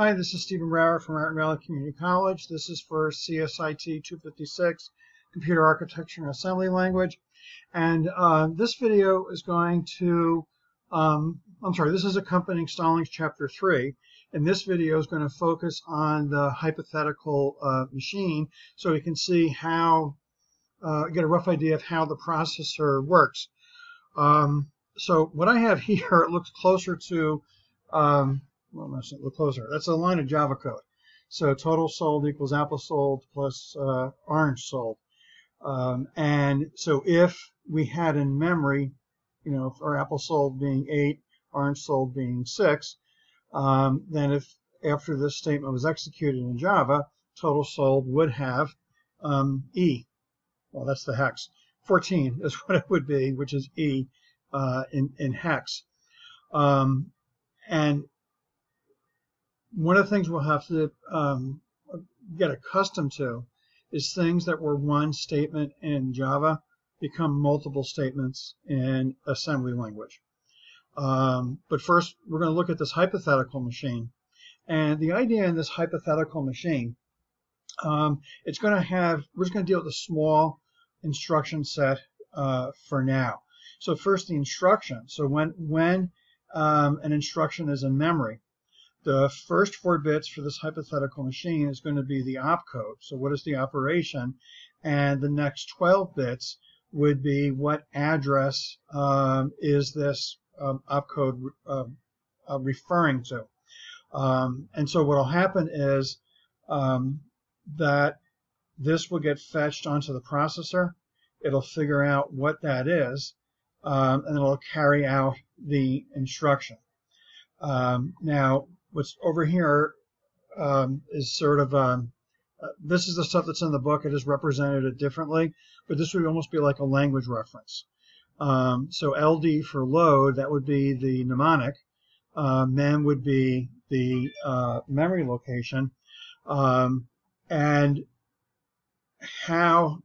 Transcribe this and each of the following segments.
Hi, this is Stephen Brower from Raritan Valley Community College. This is for CSIT 256, Computer Architecture and Assembly Language. And uh, this video is going to, um, I'm sorry, this is accompanying Stallings Chapter 3. And this video is going to focus on the hypothetical uh, machine so we can see how, uh, get a rough idea of how the processor works. Um, so what I have here, looks closer to um, well, let's look closer. That's a line of Java code. So total sold equals apple sold plus uh, orange sold. Um, and so if we had in memory, you know, for apple sold being 8, orange sold being 6, um, then if after this statement was executed in Java, total sold would have um, E. Well, that's the hex. 14 is what it would be, which is E uh, in, in hex. Um, and one of the things we'll have to um, get accustomed to is things that were one statement in Java become multiple statements in assembly language. Um, but first, we're going to look at this hypothetical machine. And the idea in this hypothetical machine, um, it's going to have, we're just going to deal with a small instruction set uh, for now. So first, the instruction. So when, when um, an instruction is in memory, the first four bits for this hypothetical machine is going to be the opcode. So what is the operation? And the next 12 bits would be what address um, is this um, opcode uh, uh, referring to. Um, and so what will happen is um, that this will get fetched onto the processor. It'll figure out what that is, um, and it'll carry out the instruction. Um, now, what's over here um, is sort of um, uh, this is the stuff that's in the book. It is represented it differently, but this would almost be like a language reference. Um, so LD for load, that would be the mnemonic. Uh, mem would be the uh, memory location. Um, and how,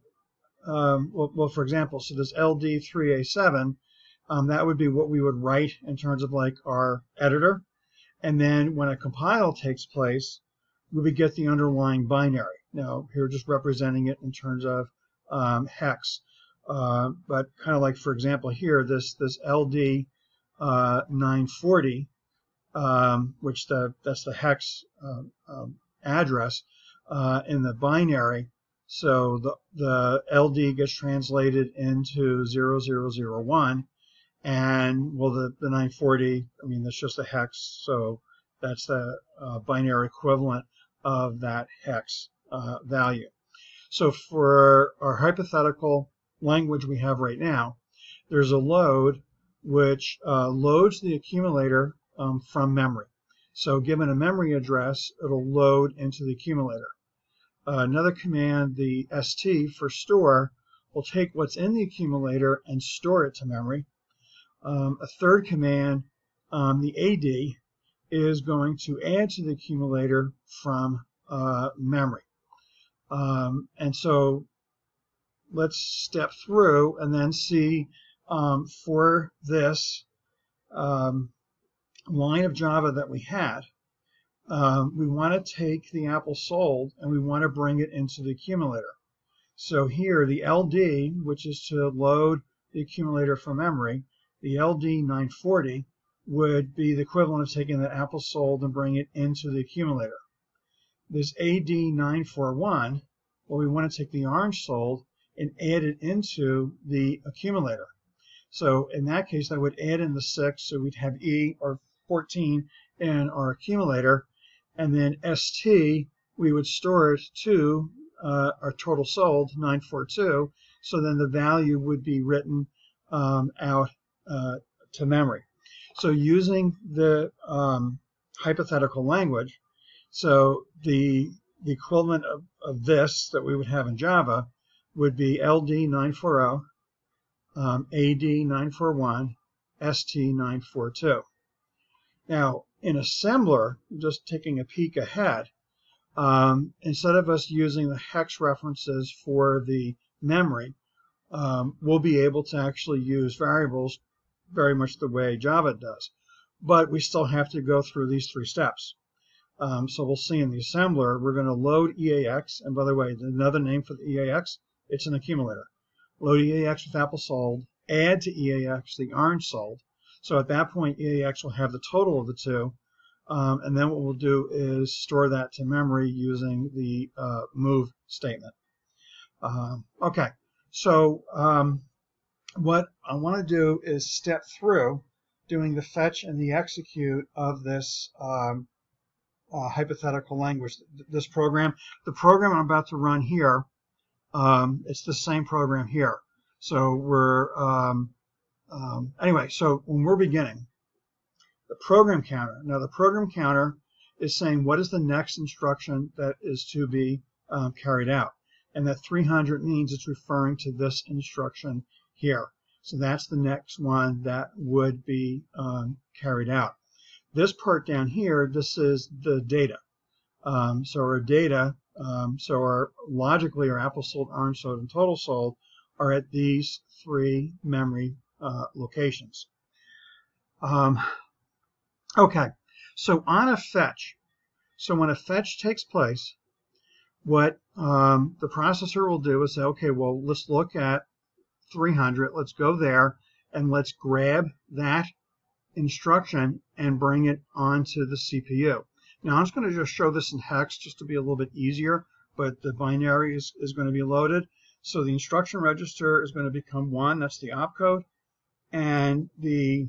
um, well, well, for example, so this LD3A7, um, that would be what we would write in terms of like our editor. And then when a compile takes place, we would get the underlying binary. Now, here just representing it in terms of um, hex. Uh, but kind of like, for example, here, this, this LD uh, 940, um, which the, that's the hex uh, um, address uh, in the binary. So the, the LD gets translated into 0001 and well, the, the 940, I mean, that's just a hex, so that's the uh, binary equivalent of that hex uh, value. So for our hypothetical language we have right now, there's a load which uh, loads the accumulator um, from memory. So given a memory address, it'll load into the accumulator. Uh, another command, the st for store, will take what's in the accumulator and store it to memory. Um, a third command, um, the AD, is going to add to the accumulator from uh, memory. Um, and so let's step through and then see um, for this um, line of Java that we had, um, we want to take the apple sold and we want to bring it into the accumulator. So here the LD, which is to load the accumulator from memory, the LD940 would be the equivalent of taking the apple sold and bring it into the accumulator. This AD941, well, we want to take the orange sold and add it into the accumulator. So in that case, I would add in the 6, so we'd have E or 14 in our accumulator, and then ST, we would store it to uh, our total sold, 942, so then the value would be written um, out uh, to memory. So using the um, hypothetical language, so the, the equivalent of, of this that we would have in Java would be LD940, um, AD941, ST942. Now, in assembler, just taking a peek ahead, um, instead of us using the hex references for the memory, um, we'll be able to actually use variables very much the way Java does. But we still have to go through these three steps. Um, so we'll see in the assembler, we're going to load EAX. And by the way, another name for the EAX, it's an accumulator. Load EAX with apple sold, add to EAX the orange sold. So at that point, EAX will have the total of the two. Um, and then what we'll do is store that to memory using the uh, move statement. Um, okay, so um, what I want to do is step through doing the fetch and the execute of this um, uh, hypothetical language, this program. The program I'm about to run here, um, it's the same program here. So we're, um, um, anyway, so when we're beginning, the program counter, now the program counter is saying what is the next instruction that is to be um, carried out. And that 300 means it's referring to this instruction here. So that's the next one that would be um, carried out. This part down here, this is the data. Um, so our data, um, so our logically our apple sold, orange sold, and total sold are at these three memory uh, locations. Um, okay, so on a fetch, so when a fetch takes place, what um, the processor will do is say, okay, well, let's look at 300, let's go there, and let's grab that instruction and bring it onto the CPU. Now I'm just going to just show this in hex just to be a little bit easier, but the binary is, is going to be loaded. So the instruction register is going to become 1, that's the opcode, and the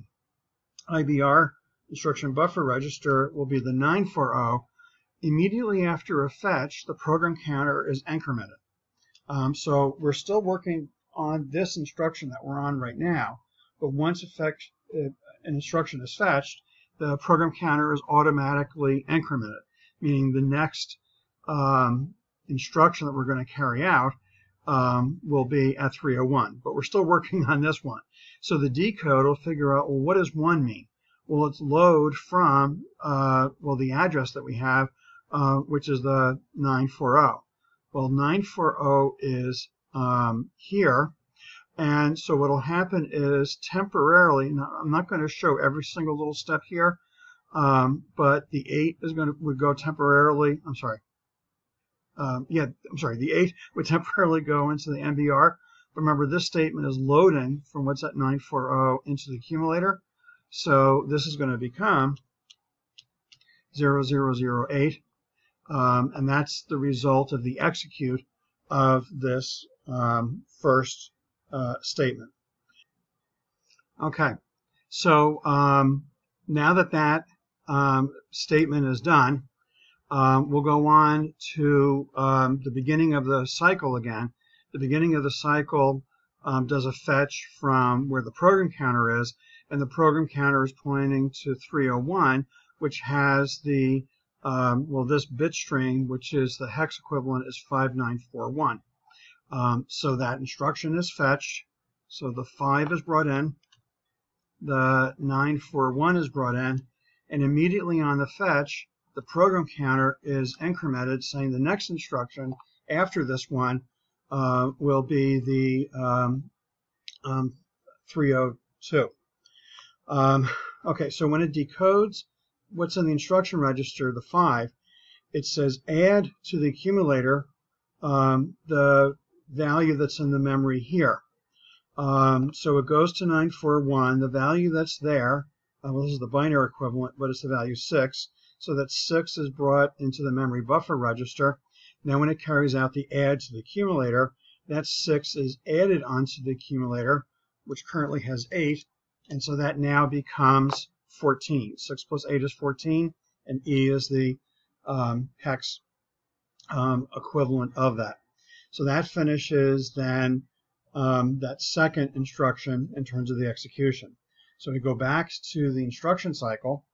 IBR instruction buffer register will be the 940. Immediately after a fetch, the program counter is incremented. Um, so we're still working on this instruction that we're on right now, but once fetch, uh, an instruction is fetched, the program counter is automatically incremented, meaning the next um, instruction that we're going to carry out um, will be at 301. But we're still working on this one. So the decode will figure out, well, what does 1 mean? Well, it's load from, uh, well, the address that we have, uh, which is the 940. Well, 940 is um, here, and so what will happen is temporarily, I'm not going to show every single little step here, um, but the 8 is going to would go temporarily, I'm sorry, um, yeah, I'm sorry, the 8 would temporarily go into the MBR. But remember, this statement is loading from what's at 940 into the accumulator. So this is going to become 0008, um, and that's the result of the execute of this um, first uh, statement. Okay, so um, now that that um, statement is done, um, we'll go on to um, the beginning of the cycle again. The beginning of the cycle does a fetch from where the program counter is, and the program counter is pointing to 301, which has the, um, well, this bit string, which is the hex equivalent, is 5941. Um, so that instruction is fetched. So the 5 is brought in. The 941 is brought in. And immediately on the fetch, the program counter is incremented, saying the next instruction after this one uh, will be the um, um, 302. Um, okay, so when it decodes what's in the instruction register, the 5, it says add to the accumulator um, the value that's in the memory here. Um, so it goes to 941. The value that's there, uh, well, this is the binary equivalent, but it's the value 6. So that 6 is brought into the memory buffer register. Now when it carries out the add to the accumulator, that 6 is added onto the accumulator, which currently has 8. And so that now becomes 14. 6 plus 8 is 14, and E is the um, hex um, equivalent of that. So that finishes then um, that second instruction in terms of the execution. So we go back to the instruction cycle,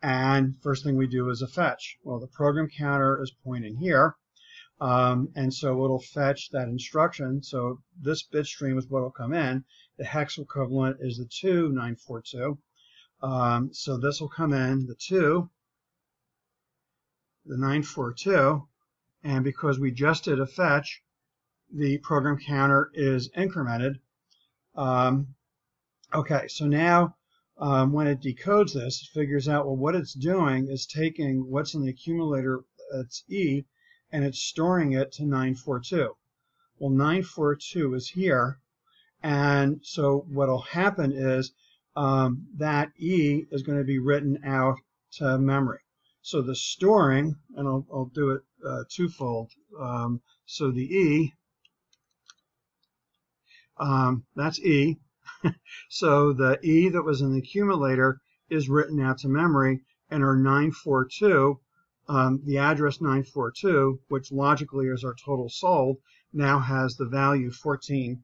and first thing we do is a fetch. Well, the program counter is pointing here, um, and so it'll fetch that instruction. So this bit stream is what will come in. The hex equivalent is the 2942. Um, so this will come in, the 2, the 942, and because we just did a fetch, the program counter is incremented. Um, okay, so now um, when it decodes this, it figures out, well, what it's doing is taking what's in the accumulator, that's E, and it's storing it to 942. Well, 942 is here, and so what'll happen is um, that E is going to be written out to memory. So the storing, and I'll, I'll do it uh, twofold. Um, so the E, um, that's E. so the E that was in the accumulator is written out to memory, and our 942, um, the address 942, which logically is our total sold, now has the value 14,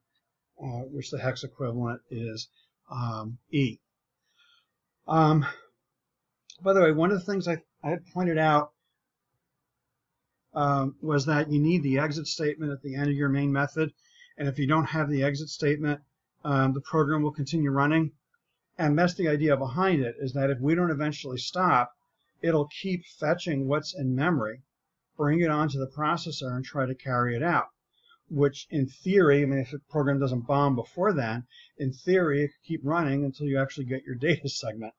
uh, which the hex equivalent is um, E. Um, by the way, one of the things I, I had pointed out um, was that you need the exit statement at the end of your main method. And if you don't have the exit statement, um, the program will continue running. And that's the idea behind it, is that if we don't eventually stop, it'll keep fetching what's in memory, bring it onto the processor, and try to carry it out. Which, in theory, I mean, if the program doesn't bomb before then, in theory, it could keep running until you actually get your data segment.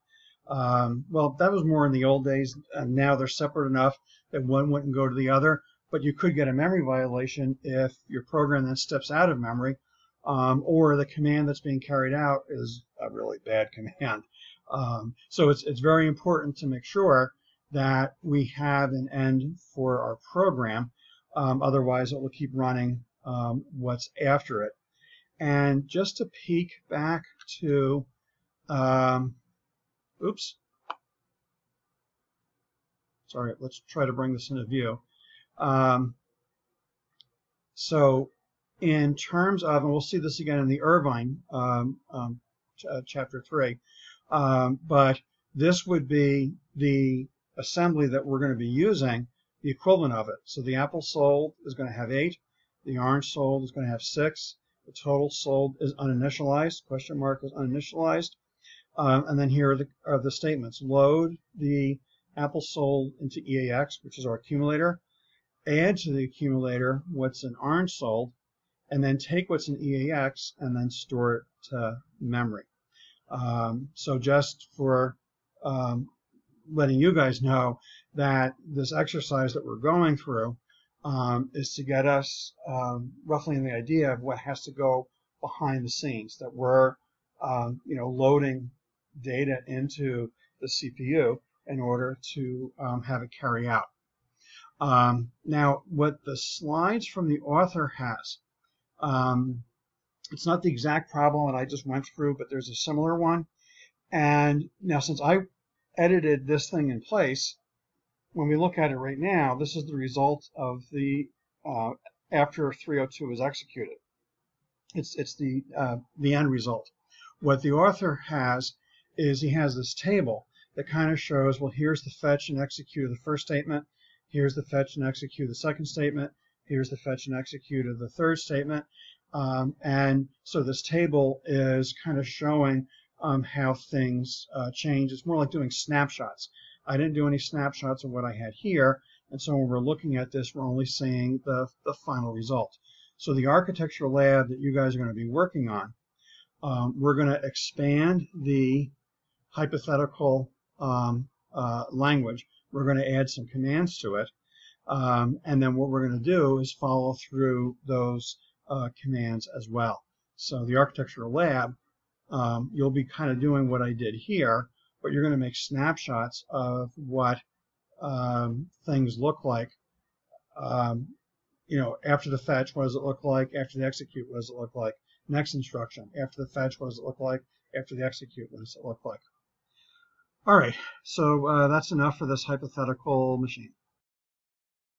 Um, well, that was more in the old days. And now they're separate enough that one wouldn't go to the other. But you could get a memory violation if your program then steps out of memory, um, or the command that's being carried out is a really bad command. Um, so it's it's very important to make sure that we have an end for our program. Um, otherwise, it will keep running um, what's after it. And just to peek back to um, Oops. Sorry, let's try to bring this into view. Um, so in terms of, and we'll see this again in the Irvine um, um, ch uh, chapter 3, um, but this would be the assembly that we're going to be using, the equivalent of it. So the apple sold is going to have 8, the orange sold is going to have 6, the total sold is uninitialized, question mark is uninitialized, um, and then here are the, are the statements. Load the apple sold into EAX, which is our accumulator. Add to the accumulator what's in orange sold, and then take what's in EAX and then store it to memory. Um, so just for um, letting you guys know that this exercise that we're going through um, is to get us um, roughly in the idea of what has to go behind the scenes, that we're um, you know, loading data into the CPU in order to um, have it carry out. Um, now, what the slides from the author has, um, it's not the exact problem that I just went through, but there's a similar one. And now, since I edited this thing in place, when we look at it right now, this is the result of the uh, after 302 is executed. It's it's the uh, the end result. What the author has is he has this table that kind of shows, well, here's the fetch and execute of the first statement, here's the fetch and execute the second statement, here's the fetch and execute of the third statement. Um, and so this table is kind of showing um, how things uh, change. It's more like doing snapshots. I didn't do any snapshots of what I had here, and so when we're looking at this, we're only seeing the, the final result. So the architecture lab that you guys are going to be working on, um, we're going to expand the hypothetical um, uh, language. We're going to add some commands to it. Um, and then what we're going to do is follow through those uh, commands as well. So the architecture lab, um, you'll be kind of doing what I did here, but you're going to make snapshots of what um, things look like. Um, you know, after the fetch, what does it look like? After the execute, what does it look like? Next instruction. After the fetch, what does it look like? After the execute, what does it look like? All right, so uh, that's enough for this hypothetical machine.